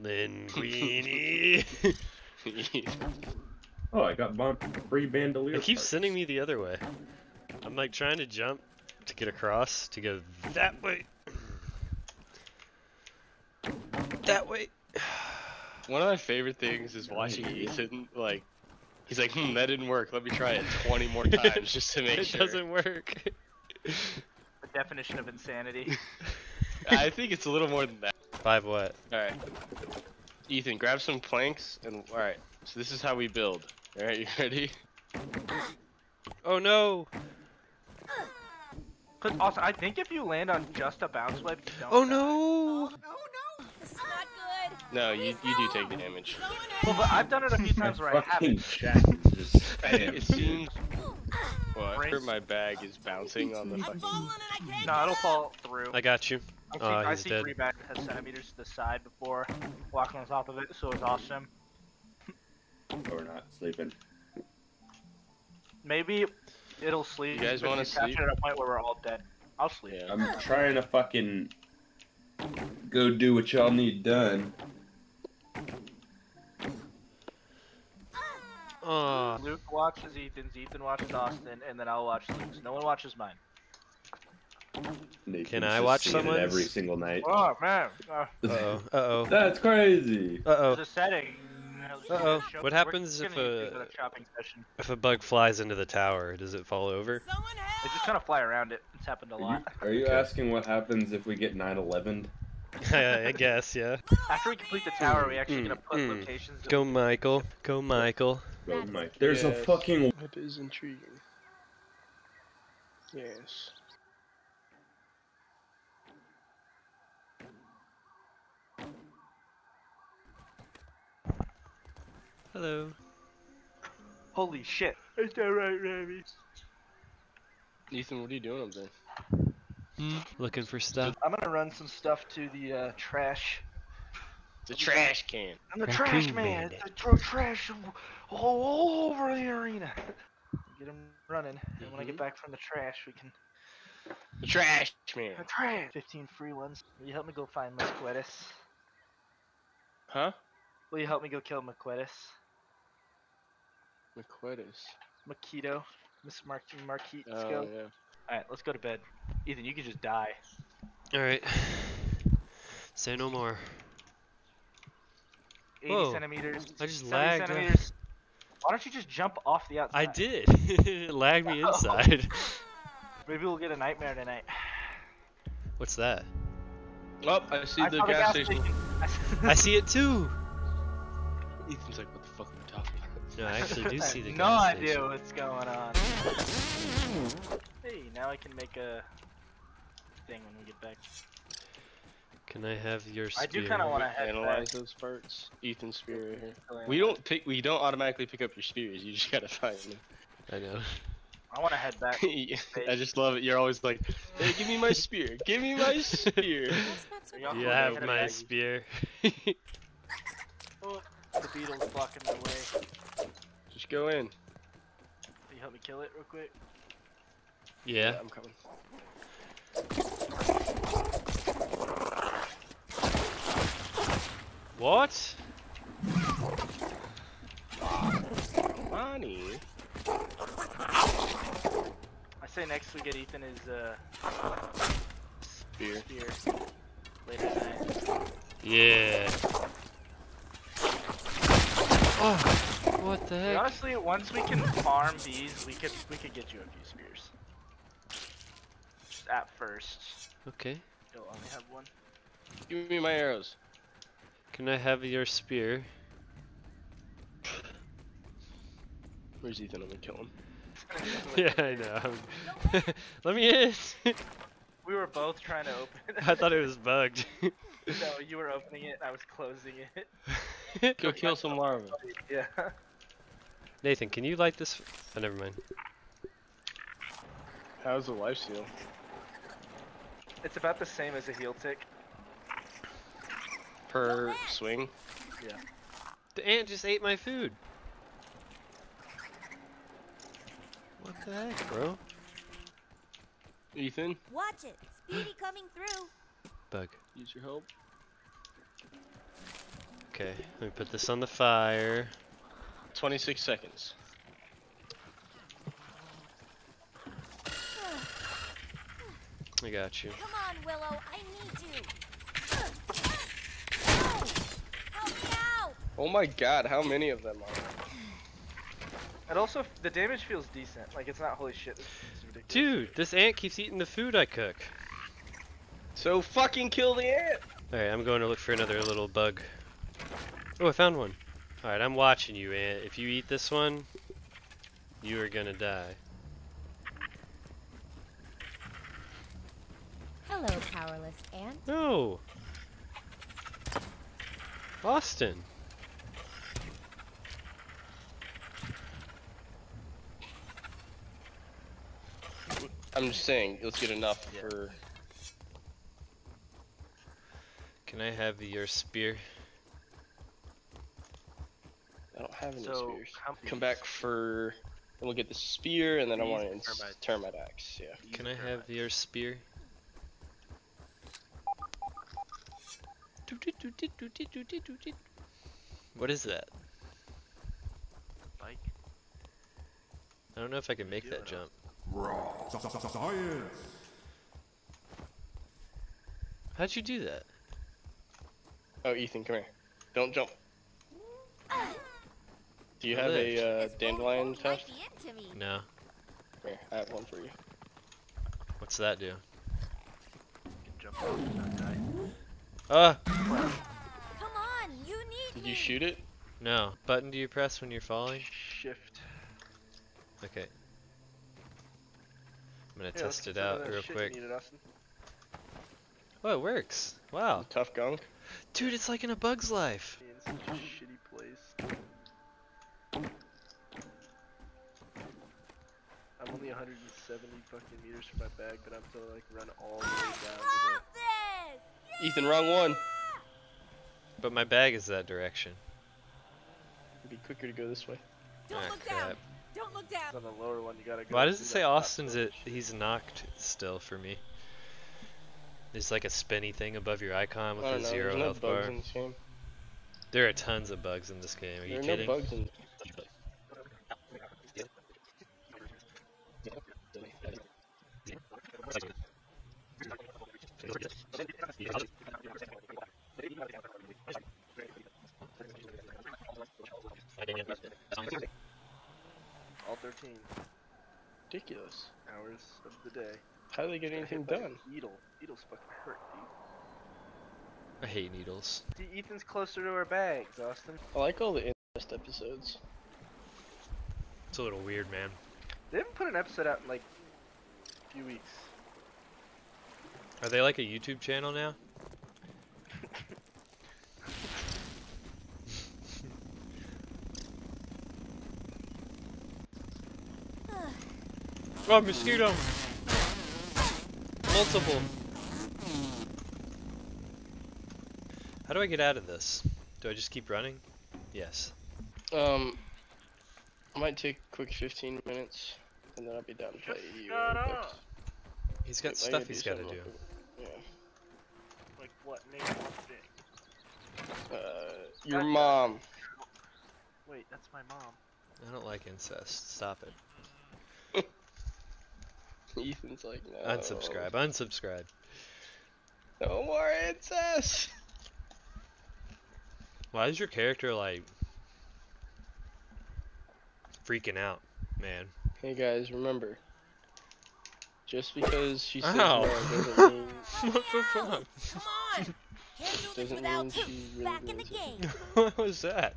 Linguini. Oh, I got bon- free bandolier. it keeps parts. sending me the other way. I'm like trying to jump to get across to go that way. That way. One of my favorite things is watching Ethan, like, he's like, hmm, that didn't work. Let me try it 20 more times just to make it sure. doesn't work. The definition of insanity. I think it's a little more than that. Five what? Alright. Ethan, grab some planks and, alright. So this is how we build. Alright, you ready? Oh no! But also, I think if you land on just a bounce web, you don't Oh die. no! This is not good. No, you, you do take the damage. Well, but I've done it a few times where I haven't. chat is just spam. It seems. Well, I Brace. heard my bag is bouncing on the I've fucking. fallen and I can't No, it'll fall through. I got you. I see, Oh, I he's see dead. three back that has centimeters to the side before walking on top of it, so it's awesome. Or not sleeping. Maybe it'll sleep. You guys wanna you sleep? at a point where we're all dead. I'll sleep. Yeah. I'm trying to fucking go do what y'all need done. Oh, Luke watches Ethan's, Ethan watches Austin, and then I'll watch Luke's. No one watches mine. Nathan's Can I watch seeing it every single night. Oh man, uh, uh oh. Uh oh. That's crazy. Uh oh. there's a setting. Uh-oh. What happens if, use uh, it at a? If a bug flies into the tower, does it fall over? Someone They just kind of fly around it. It's happened a Are you, lot. are you asking what happens if we get 9/11? I guess, yeah. After we complete the tower, are we actually Mm, gonna put mm. locations. Go, we- Michael. Go, Michael. Oh my! There's a Yes. fucking. That is intriguing. Yes. Hello. Holy shit! Is that right, Rami? Ethan, what are you doing up there? Looking for stuff. I'm gonna run some stuff to the uh, trash. The trash can. I'm the Raccoon trash man. bandit. I throw trash all, all over the arena. Get him running, and when I get Mhm. back from the trash, we can. The trash man. The trash. 15 free ones. Will you help me go find Mesquetis? Huh? Will you help me go kill Mesquetis? McQuettis. Makito. Miss Mar- Marquise. Oh, go. yeah. Alright, let's go to bed. Ethan, you can just die. Alright. Say no more. 80 Whoa, centimeters. I just lagged, uh, centimeters. Why don't you just jump off the outside? I did. it lagged me inside. Maybe we'll get a nightmare tonight. What's that? Oh, I see I the saw gas station. I see it too. Ethan's like, No, I actually do see the no idea station. what's going on. hey, now I can make a thing when we get back. Can I have your spear? I do kind of want to Analyze back. those parts. Ethan's spear right here. We don't pick. We don't automatically pick up your spears. You just gotta find them. I know. I want to head back. I just love it. You're always like, "Hey, give me my spear. Give me my spear." So y'all good. You cool have my spear. Oh, the beetle's blocking the way. Just go in. Will you help me kill it real quick? yeah. I'm coming. What? Money. I say next we get Ethan his uh, Spear. spear later tonight. Yeah. Oh, what the heck? honestly, once we can farm these, we could we could get you a few spears. Just at first. Okay. You'll only have one. Give me my arrows. Can I have your spear? Where's Ethan? I'm gonna kill him. yeah, I know. Let me in. We were both trying to open it. I thought it was bugged. no, you were opening it. I was closing it. Go kill some larvae. Yeah. Nathan, can you light this? Oh, never mind. How's the life steal? It's about the same as a heel tick. Per swing? Yeah. The ant just ate my food. What the heck, bro? Ethan? Watch it. Speedy coming through. bug. Use your help. Okay, let me put this on the fire. 26 seconds. I got you. Come on, Willow. I need you. No! Help me out! Oh my god, how many of them are there? And also, the damage feels decent. Like it's not holy shit. This is ridiculous. Dude, this ant keeps eating the food I cook. So fucking kill the ant! Alright, I'm going to look for another little bug. Oh, I found one. Alright, I'm watching you, ant. If you eat this one, you are gonna die. Hello, powerless ant. No! Austin! I'm just saying, let's get enough Yeah. for. Can I have your spear? I don't have any So, spears. how- Come back for. And we'll get the spear, and then I want to and ins- termite. termite axe. Yeah. Can I have your spear? What is that? Bike. I don't know if I can make that it. jump. Science. How'd you do that? Oh, Ethan, come here. Don't jump. Do you I have lived. a uh, dandelion won't let tuft? the into me. No. Here, I have one for you. What's that do? Can jump over and not die. Ah! Come on, you need Did me. you shoot it? No. Button do you press when you're falling? Shift. Okay. I'm gonna Yeah, test it out real quick. needed, Oh, it works. Wow. Tough gunk. Dude, it's like in a bug's life. I'm only 170 fucking meters from my bag, but I'm still like run all the way down to Love this! Ethan, wrong one. But my bag is that direction. It'd be quicker to go this way. Don't Ah, look down! Don't look the down! on the lower one. You gotta go. Why does it say Austin's it? He's knocked still for me. There's like a spinny thing above your icon with a know. zero There's no health bugs bar. in this game. There are tons of bugs in this game. Are you are kidding? no bugs in. All 13 Ridiculous. hours of the day. How do they get anything hit by an done? Beetle. Beetles fucking hurt, I hate needles. dude. D- Ethan's closer to our bags, Austin. I like all the incest episodes. It's a little weird, man. They haven't put an episode out in like a few weeks. Are they like a YouTube channel now? oh, mosquito! Multiple. How do I get out of this? Do I just keep running? Yes. Um, I might take a quick 15 minutes, and then I'll be down to play Shut you. up. He's got I stuff he's got to do. real quick. Like what? Name one thing. Uh, your Gotcha. mom. Wait, that's my mom. I don't like incest. Stop it. Ethan's like, no. Unsubscribe. Unsubscribe. No more incest. Why is your character like freaking out, man? Hey guys, remember. Just because she says Ow. no doesn't mean what the fuck? Come on! Can't do this without two. really Back in the game. what was that?